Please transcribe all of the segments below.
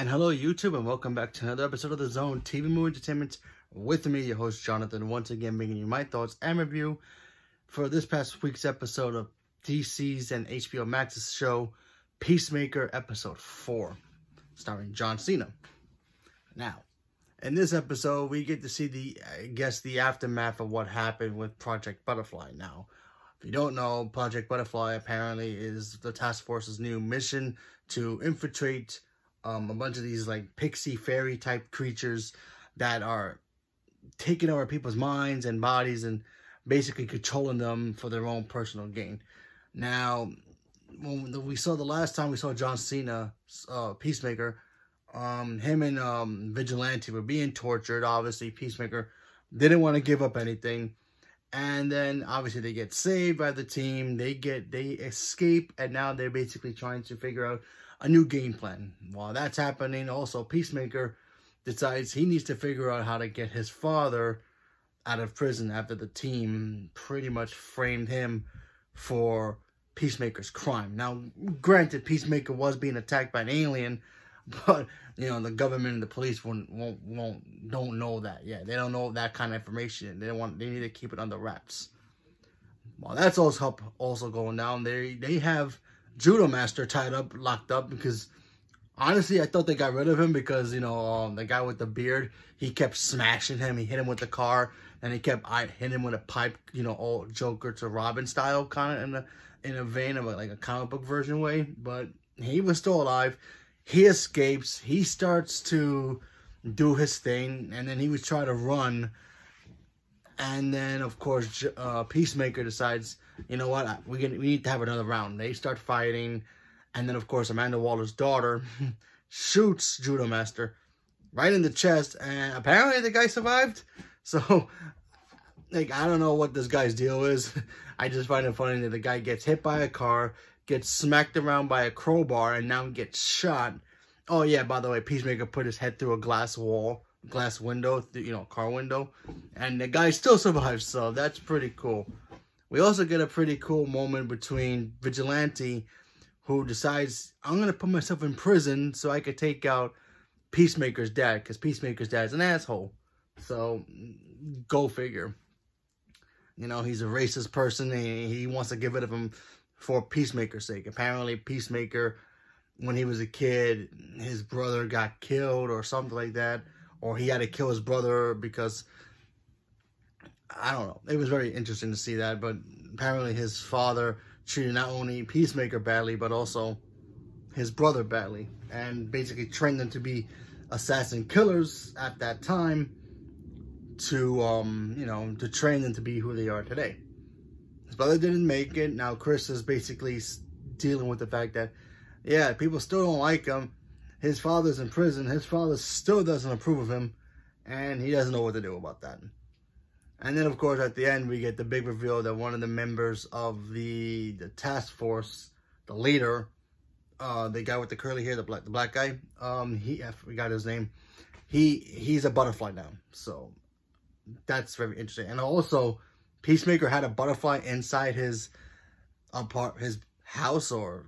And hello YouTube and welcome back to another episode of The Zone TV Movie Entertainment with me, your host Jonathan, once again bringing you my thoughts and review for this past week's episode of DC's and HBO Max's show Peacemaker Episode 4, starring John Cena. Now, in this episode, we get to see the, I guess, the aftermath of what happened with Project Butterfly. Now, if you don't know, Project Butterfly apparently is the task force's new mission to infiltrate um, a bunch of these like pixie fairy type creatures that are taking over people's minds and bodies and basically controlling them for their own personal gain. Now, when we saw the last time we saw John Cena, uh, Peacemaker, um, him and um, Vigilante were being tortured. Obviously, Peacemaker didn't want to give up anything. And then obviously they get saved by the team. They get they escape and now they're basically trying to figure out a new game plan. While that's happening, also Peacemaker decides he needs to figure out how to get his father out of prison after the team pretty much framed him for Peacemaker's crime. Now, granted, Peacemaker was being attacked by an alien, but you know the government and the police won't won't won't don't know that yet. They don't know that kind of information. They want they need to keep it under wraps. Well, that's also also going down. They they have Judo Master tied up, locked up because honestly I thought they got rid of him because you know um, the guy with the beard he kept smashing him. He hit him with the car and he kept I hit him with a pipe. You know, all Joker to Robin style kind of in a in a vein of a, like a comic book version way. But he was still alive he escapes. He starts to do his thing, and then he was trying to run. And then, of course, uh, Peacemaker decides, you know what, we, we need to have another round. They start fighting, and then, of course, Amanda Waller's daughter shoots Judo Master right in the chest, and apparently the guy survived. So, like, I don't know what this guy's deal is. I just find it funny that the guy gets hit by a car, gets smacked around by a crowbar and now gets shot. Oh yeah, by the way, Peacemaker put his head through a glass wall, glass window, you know, car window, and the guy still survives, so that's pretty cool. We also get a pretty cool moment between Vigilante, who decides, I'm going to put myself in prison so I could take out Peacemaker's dad, because Peacemaker's dad's an asshole. So, go figure. You know, he's a racist person, and he wants to give it of him for Peacemaker's sake. Apparently, Peacemaker, when he was a kid, his brother got killed or something like that. Or he had to kill his brother because, I don't know. It was very interesting to see that. But apparently his father treated not only Peacemaker badly, but also his brother badly. And basically trained them to be assassin killers at that time to, um, you know, to train them to be who they are today. His brother didn't make it. Now Chris is basically dealing with the fact that, yeah, people still don't like him. His father's in prison. His father still doesn't approve of him. And he doesn't know what to do about that. And then, of course, at the end, we get the big reveal that one of the members of the, the task force, the leader, uh, the guy with the curly hair, the black, the black guy, um, he, I forgot his name. He, he's a butterfly now. So that's very interesting. And also, Peacemaker had a butterfly inside his apart his house or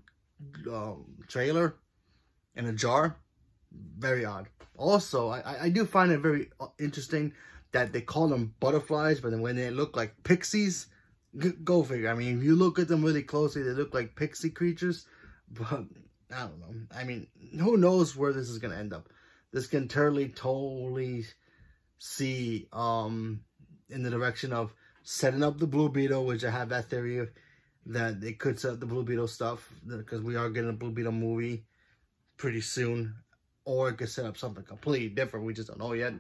um, trailer in a jar. Very odd. Also, I, I do find it very uh, interesting that they call them butterflies, but then when they look like pixies, go figure. I mean, if you look at them really closely, they look like pixie creatures. But, I don't know. I mean, who knows where this is going to end up. This can totally, totally see um, in the direction of setting up the Blue Beetle, which I have that theory of that they could set up the Blue Beetle stuff because we are getting a Blue Beetle movie pretty soon. Or it could set up something completely different. We just don't know yet.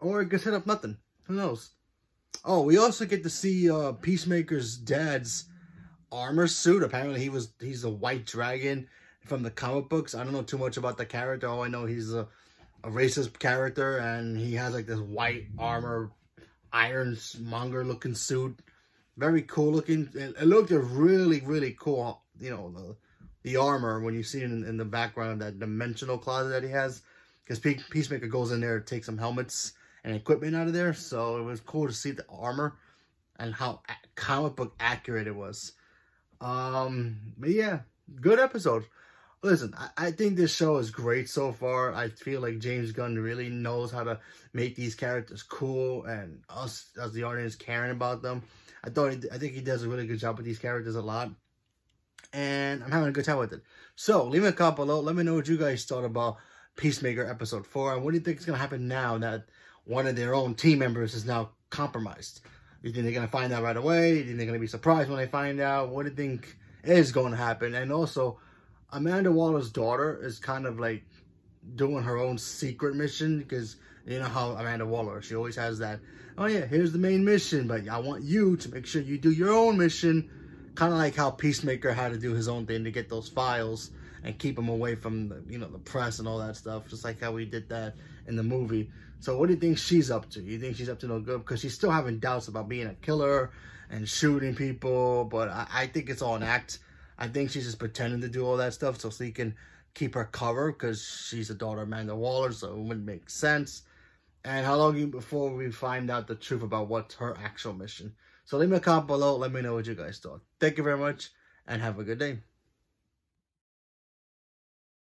Or it could set up nothing. Who knows? Oh, we also get to see uh, Peacemaker's dad's armor suit. Apparently, he was he's a white dragon from the comic books. I don't know too much about the character. All I know he's a, a racist character, and he has like this white armor ironmonger looking suit. Very cool looking. It, it looked really, really cool. You know, the, the armor when you see it in, in the background, that dimensional closet that he has. Because Peacemaker goes in there to take some helmets and equipment out of there. So it was cool to see the armor and how comic book accurate it was. Um, but yeah, good episode. listen, I, I, think this show is great so far. I feel like James Gunn really knows how to make these characters cool and us as the audience caring about them. I thought he, I think he does a really good job with these characters a lot. And I'm having a good time with it. So leave me a comment below. Let me know what you guys thought about Peacemaker episode 4. And what do you think is going to happen now that one of their own team members is now compromised? You think they're going to find out right away? You think they're going to be surprised when they find out? What do you think is going to happen? And also, Amanda Waller's daughter is kind of like doing her own secret mission because you know how Amanda Waller, she always has that, oh yeah, here's the main mission, but I want you to make sure you do your own mission. Kind of like how Peacemaker had to do his own thing to get those files and keep them away from the, you know, the press and all that stuff, just like how we did that in the movie. So what do you think she's up to? You think she's up to no good? Because she's still having doubts about being a killer and shooting people, but I, I think it's all an act. I think she's just pretending to do all that stuff so she can keep her cover because she's a daughter of Amanda Waller, so it wouldn't make sense. And how long before we find out the truth about what's her actual mission? So leave me a comment below. Let me know what you guys thought. Thank you very much and have a good day.